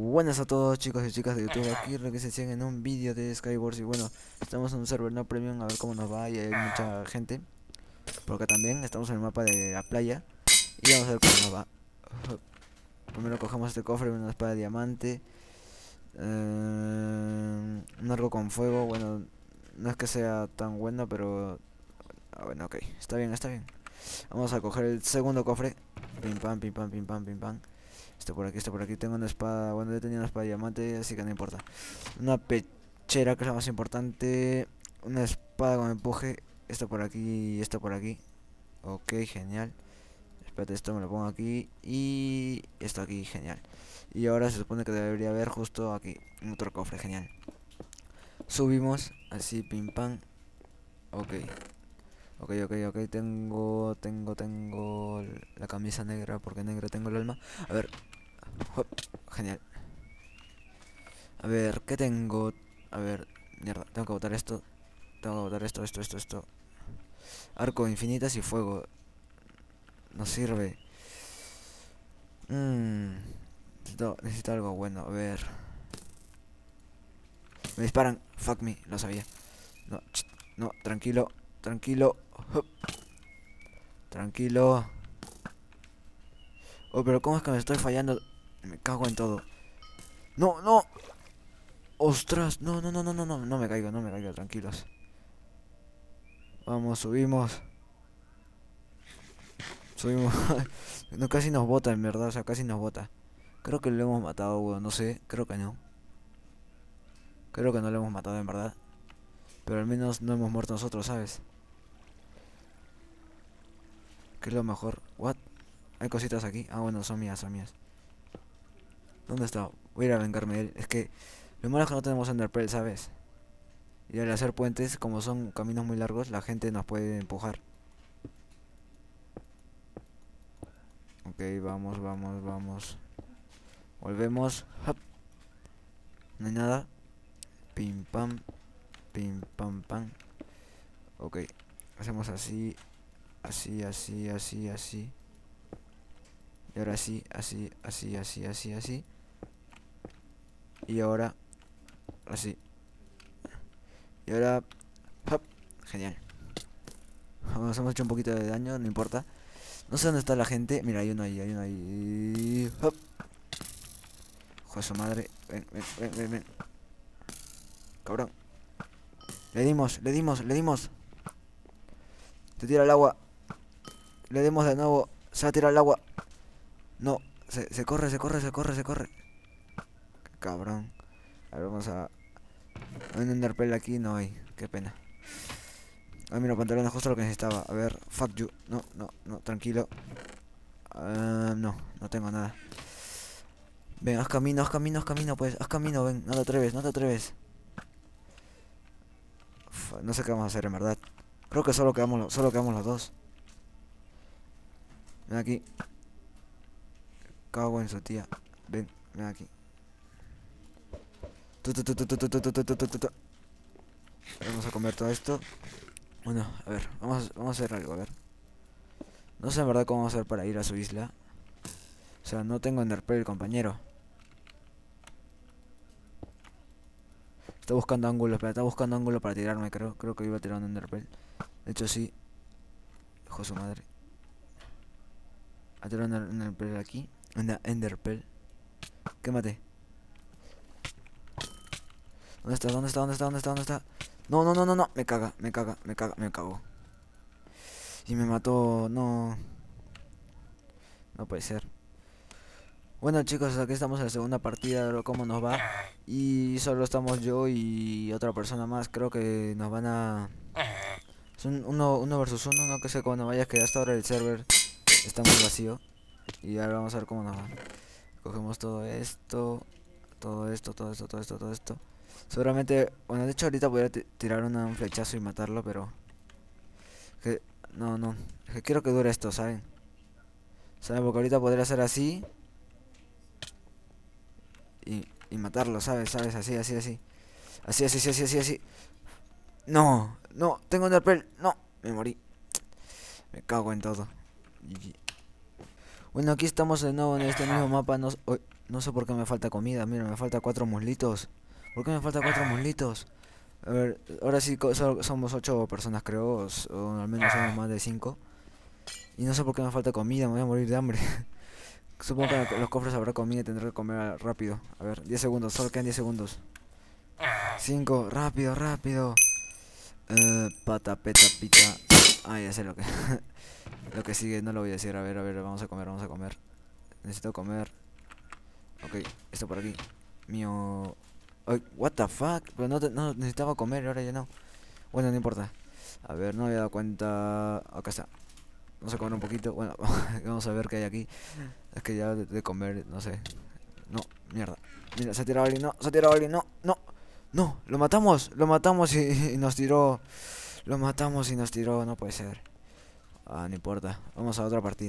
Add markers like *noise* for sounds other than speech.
Buenas a todos chicos y chicas de YouTube, aquí siguen en un vídeo de Skywars. Y bueno, estamos en un server no premium a ver cómo nos va. Y hay mucha gente Porque también. Estamos en el mapa de la playa. Y vamos a ver cómo nos va. Primero cogemos este cofre, una espada de diamante. Eh, Un arco con fuego, bueno, no es que sea tan bueno pero... Ah, bueno, ok, está bien, está bien. Vamos a coger el segundo cofre. Pim pam, pim pam, pim pam, pim pam esto por aquí, esto por aquí. Tengo una espada. Bueno, yo tenía una espada de diamante, así que no importa. Una pechera, que es la más importante. Una espada con empuje. Esto por aquí y esto por aquí. Ok, genial. Espérate, esto me lo pongo aquí. Y esto aquí, genial. Y ahora se supone que debería haber justo aquí otro cofre, genial. Subimos, así, pim pam. Ok. Ok, ok, ok, tengo, tengo, tengo la camisa negra, porque negra tengo el alma. A ver, genial. A ver, ¿qué tengo? A ver, mierda, tengo que botar esto. Tengo que botar esto, esto, esto, esto. Arco infinitas y fuego. No sirve. Mmm. Necesito, algo bueno, a ver. Me disparan. Fuck me, lo sabía. No, no, tranquilo, tranquilo. Tranquilo. Oh, pero ¿cómo es que me estoy fallando? Me cago en todo. No, no. Ostras, no, no, no, no, no, no, no me caigo, no me caigo, tranquilos. Vamos, subimos. Subimos. *laughs* no, casi nos bota, en verdad, o sea, casi nos bota. Creo que lo hemos matado, weón, no sé, creo que no. Creo que no lo hemos matado, en verdad. Pero al menos no hemos muerto nosotros, ¿sabes? ¿Qué es lo mejor? ¿What? Hay cositas aquí. Ah, bueno, son mías, son mías. ¿Dónde está? Voy a ir a vengarme de él. Es que lo malo es que no tenemos Enderpearl, ¿sabes? Y al hacer puentes, como son caminos muy largos, la gente nos puede empujar. Ok, vamos, vamos, vamos. Volvemos. No hay nada. Pim pam. Pim pam pam. Ok. Hacemos así. Así, así, así, así. Y ahora así, así, así, así, así, así. Y ahora así. Y ahora... Genial. Vamos, hemos hecho un poquito de daño, no importa. No sé dónde está la gente. Mira, hay uno ahí, hay uno ahí. ¡Hop! Joder, su madre. Ven, ven, ven, ven, ven. Cabrón. Le dimos, le dimos, le dimos. Te tira el agua. Le dimos de nuevo. Se va a tirar el agua. No, se, corre, se corre, se corre, se corre. Cabrón. A ver, vamos a... Un enderpell aquí, no hay. Qué pena. Ah, mira, pantalones, justo lo que necesitaba. A ver, fuck you. No, no, no, tranquilo. Uh, no, no tengo nada. Ven, haz camino, haz camino, haz camino, pues. Haz camino, ven. No te atreves, no te atreves. no sé qué vamos a hacer, en verdad. Creo que solo quedamos, solo quedamos los dos. Ven aquí. Cago en su tía. Ven, ven aquí. Vamos a comer todo esto. Bueno, a ver, vamos, vamos a hacer algo, a ver. No sé en verdad cómo vamos a hacer para ir a su isla. O sea, no tengo Enderpearl compañero. Está buscando ángulo, espera, está buscando ángulo para tirarme, creo. Creo que iba a tirar un Enderpearl. De hecho, sí. Hijo su madre. A un Enderpearl aquí. Enderpearl. Quémate. ¿Dónde está? ¿Dónde está? ¿Dónde está? ¿Dónde está? ¿Dónde está? No, no, no, no, no. Me caga, me caga, me caga, me cago. Y me mató. No. No puede ser. Bueno chicos, aquí estamos en la segunda partida de cómo nos va. Y solo estamos yo y otra persona más. Creo que nos van a... Son uno, uno versus uno, no que sé nos vaya, que hasta ahora el server está muy vacío. Y ahora vamos a ver cómo nos va. Cogemos todo esto, todo esto, todo esto, todo esto, todo esto. Seguramente, bueno, de hecho ahorita voy a tirar un flechazo y matarlo, pero... Que, no, no, que quiero que dure esto, ¿saben? ¿Saben? Porque ahorita podría hacer así. Y, y matarlo, ¿sabes? ¿Sabes? Así, así, así. Así, así, así, así, así. No, no, tengo un derpel. No, me morí. Me cago en todo. Bueno, aquí estamos de nuevo en este mismo mapa. Nos... No sé por qué me falta comida. Mira, me falta cuatro muslitos. ¿Por qué me falta cuatro muslitos? A ver, ahora sí so- somos ocho personas, creo. O, al menos somos más de cinco. Y no sé por qué me falta comida. Me voy a morir de hambre. *laughs* Supongo que los cofres habrá comida y tendré que comer rápido. A ver, 10 segundos. Solo quedan 10 segundos. 5, rápido, rápido. Eh, pata, peta, pita. Ah, ya sé lo que. *laughs* lo que sigue, no lo voy a decir. A ver, a ver, vamos a comer, vamos a comer. Necesito comer. Ok, esto por aquí. Mío. Ay, what the fuck? Pero no, te- no necesitaba comer, ahora ya no. Bueno, no importa. A ver, no había dado cuenta. Acá está. Vamos a comer un poquito. Bueno, *laughs* vamos a ver qué hay aquí. Es que ya de, comer, no sé. No, mierda. Mira, se ha tirado alguien. No, se ha tirado alguien. No, no. No, lo matamos. Lo matamos y nos tiró. Lo matamos y nos tiró. No puede ser. Ah, no importa. Vamos a otra partida.